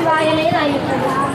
நமச்சிவாயமே நான் இப்போது